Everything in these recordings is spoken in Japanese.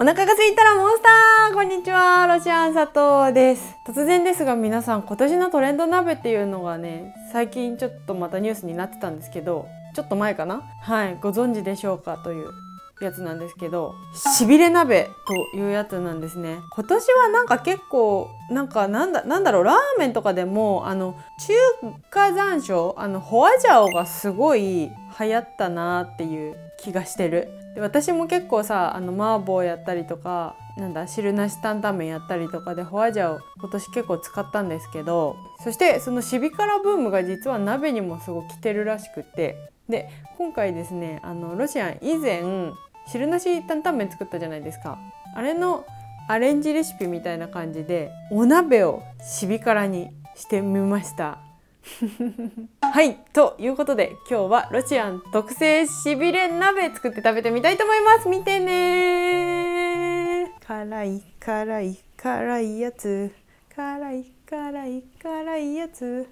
お腹が空いたらモンスター。こんにちは。ロシアン佐藤です。突然ですが皆さん今年のトレンド鍋っていうのがね最近ちょっとまたニュースになってたんですけどちょっと前かな？はい。ご存知でしょうかというやつなんですけどしびれ鍋というやつなんですね。今年はなんか結構なんかなんだなんだろう？ラーメンとかでもあの中華山椒あのホアジャオがすごい流行ったなっていう気がしてる。で私も結構さあの麻婆やったりとかなんだ汁なし担々麺やったりとかでホアジャオ今年結構使ったんですけどそしてそのシビ辛ブームが実は鍋にもすごい来てるらしくてで今回ですねあのロシアン以前汁なし担々麺作ったじゃないですか。あれのアレンジレシピみたいな感じでお鍋をシビ辛にしてみました。はいということで今日はロシアン特製しびれ鍋作って食べてみたいと思います。見てね辛い辛い辛いやつ。辛い辛い辛いやつ。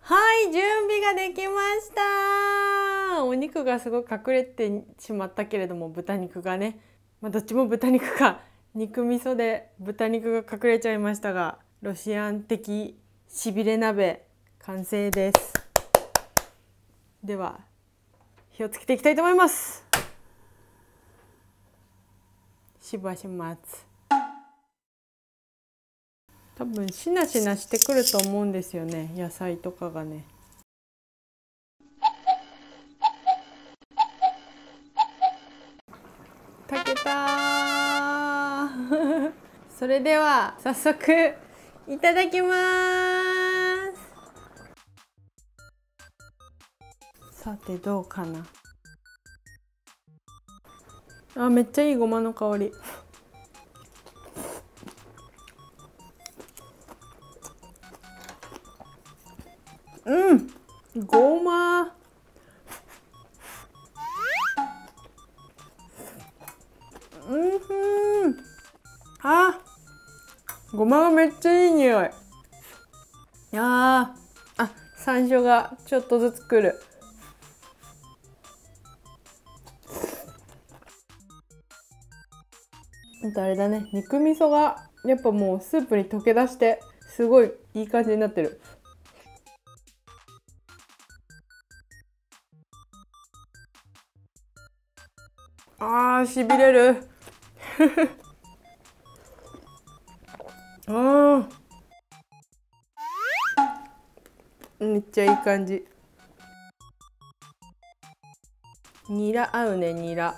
はい準備ができました。お肉がすごく隠れてしまったけれども豚肉がね、まあ、どっちも豚肉か。肉味噌で豚肉が隠れちゃいましたがロシアン的しびれ鍋完成です。では火をつけていきたいと思います。しばします多分しなしなしてくると思うんですよね。野菜とかがね。炊けた それでは早速いただきます。さてどうかな。あめっちゃいいごまの香り。ごま。うんふん。あごまがめっちゃいい匂い。あー。あ山椒がちょっとずつくる。あとあれだね。肉味噌がやっぱもうスープに溶け出してすごいいい感じになってる。あーしびれる。あ めっちゃいい感じ。ニラ合うねニラ。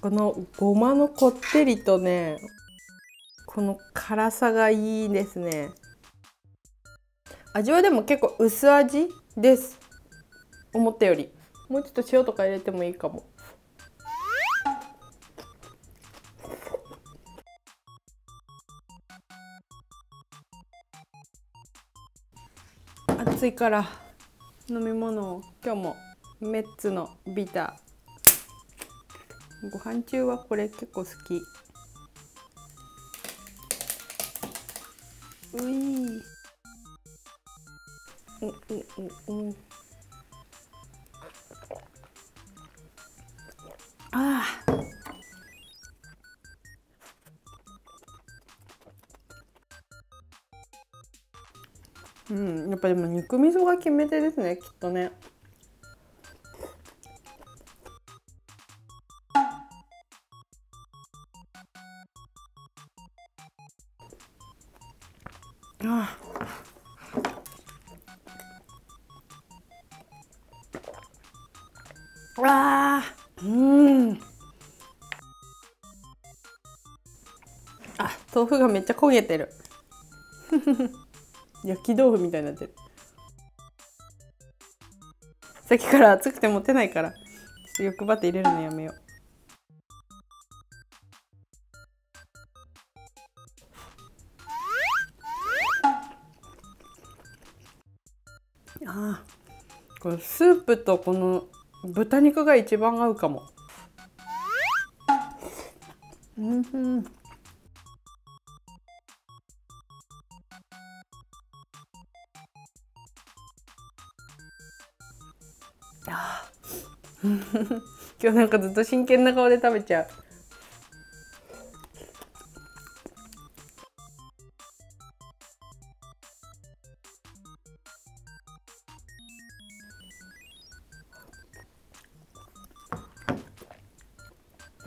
このごまのこってりとねこの辛さがいいですね。味はでも結構薄味です。思ったより。もうちょっと塩とか入れてもいいかも。暑いから飲み物を。今日もメッツのビター。ご飯中はこれ結構好き。ういうん。うんうんうんああうん。やっぱでも肉味噌が決め手ですねきっとね。あああ。うん。あ豆腐がめっちゃ焦げてる。焼き豆腐みたいになってる。さっきから熱くて持てないからちょっと欲張って入れるのやめよう。あー。このスープとこの豚肉が一番合うかも。うんあ 今日なんかずっと真剣な顔で食べちゃう。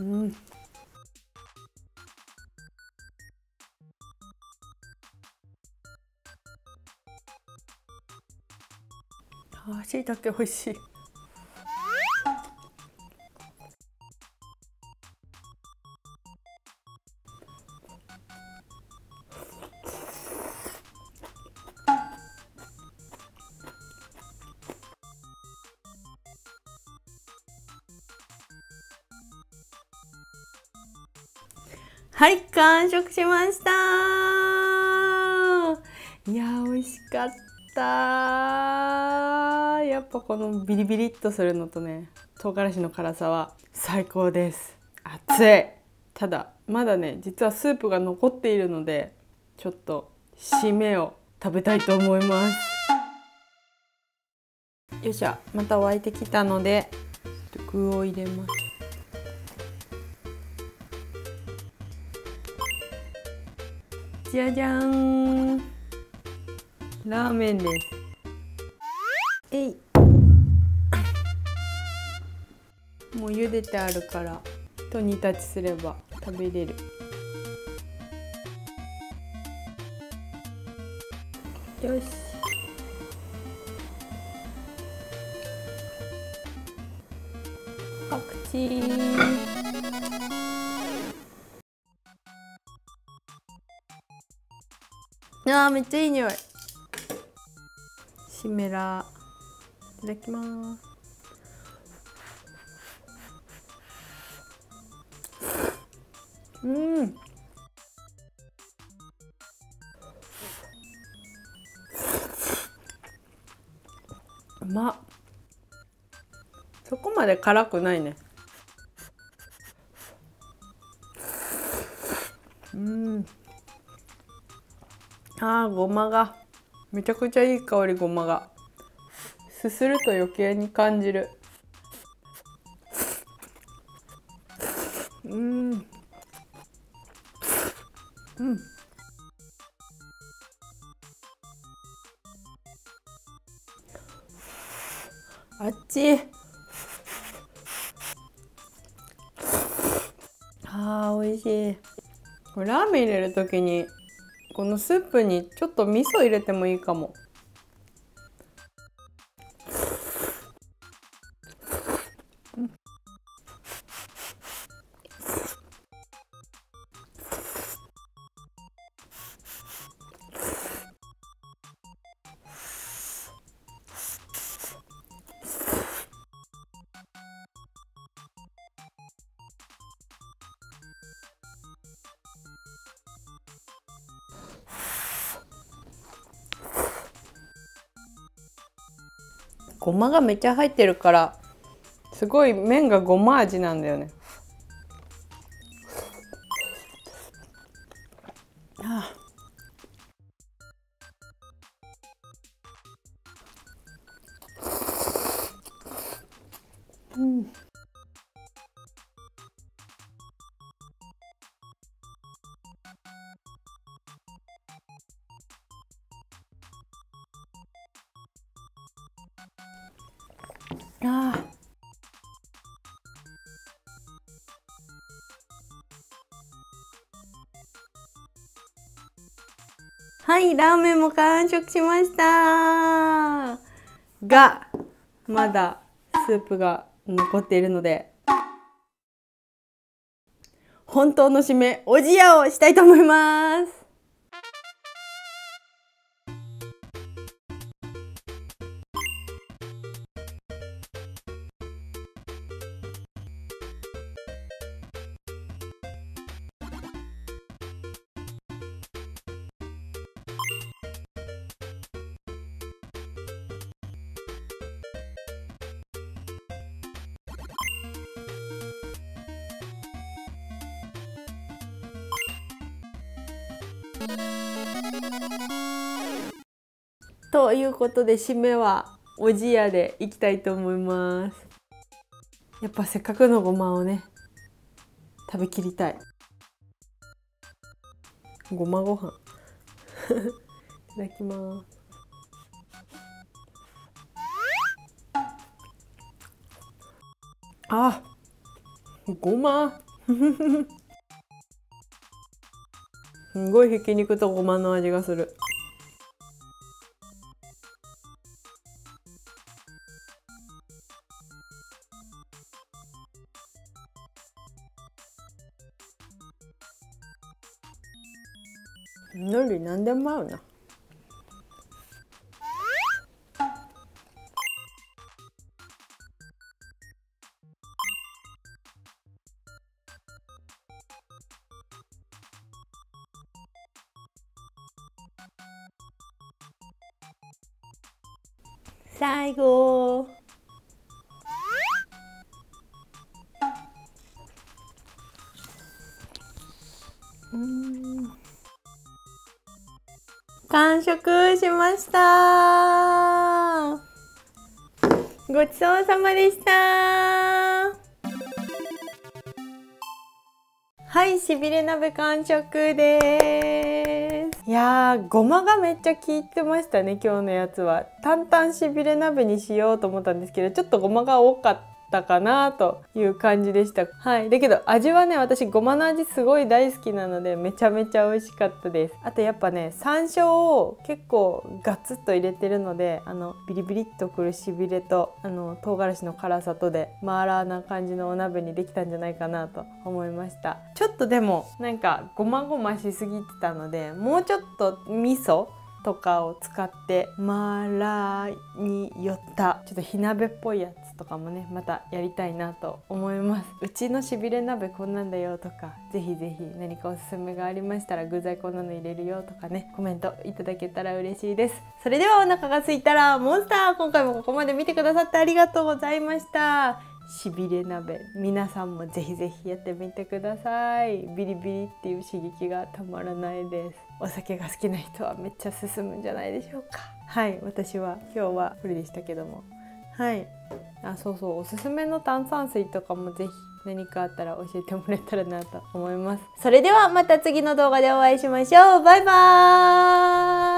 うん。あしいたけ美味しい。はい完食しました。いやー美味しかった。やっぱこのビリビリっとするのとね唐辛子の辛さは最高です。熱い。ただまだね実はスープが残っているのでちょっと締めを食べたいと思います。よっしゃまた沸いてきたので具を入れます。じゃじゃーん。ラーメンです。えい。もう茹でてあるからと煮立ちすれば食べれる。よし。パクチーあめっちゃいい匂い。しめら。いただきます。うん。うまっ。そこまで辛くないね。ーごまが。めちゃくちゃいい香りごまが。すすると余計に感じる。うん。うん。あっち。あー美味しい。ラーメン入れる時にこのスープにちょっと味噌入れてもいいかも。ごまがめっちゃ入ってるからすごい麺がごま味なんだよね。はいラーメンも完食しました。がまだスープが残っているので本当の締めおじやをしたいと思います。ということで締めはおじやでいきたいと思います。やっぱせっかくのごまをね食べきりたい。ごまご飯。いただきます。あごま。すごいひき肉とごまの味がする。のり何でも合うな。完食しました。ごちそうさまでした。はいしびれ鍋完食です。いやーごまがめっちゃ効いてましたね今日のやつは。担々しびれ鍋にしようと思ったんですけどちょっとごまが多かった。たかなという感じでした。はい。だけど味はね私ごまの味すごい大好きなのでめちゃめちゃ美味しかったです。あとやっぱね山椒を結構ガツッと入れてるのであのビリビリっとくるしびれとあの唐辛子の辛さとでマーラーな感じのお鍋にできたんじゃないかなと思いました。ちょっとでもなんかごまごましすぎてたのでもうちょっと味噌とかを使ってマーラーによったちょっと火鍋っぽいやつとかもねまたやりたいなと思います。うちのしびれ鍋こんなんだよとかぜひぜひ何かおすすめがありましたら具材こんなの入れるよとかねコメントいただけたら嬉しいです。それではお腹が空いたらモンスター今回もここまで見てくださってありがとうございました。しびれ鍋皆さんもぜひぜひやってみてください。ビリビリっていう刺激がたまらないです。お酒が好きな人はめっちゃ進むんじゃないでしょうか。はい私は今日はこれでしたけども。はい。あそうそうおすすめの炭酸水とかもぜひ何かあったら教えてもらえたらなと思います。それではまた次の動画でお会いしましょう。バイバーイ。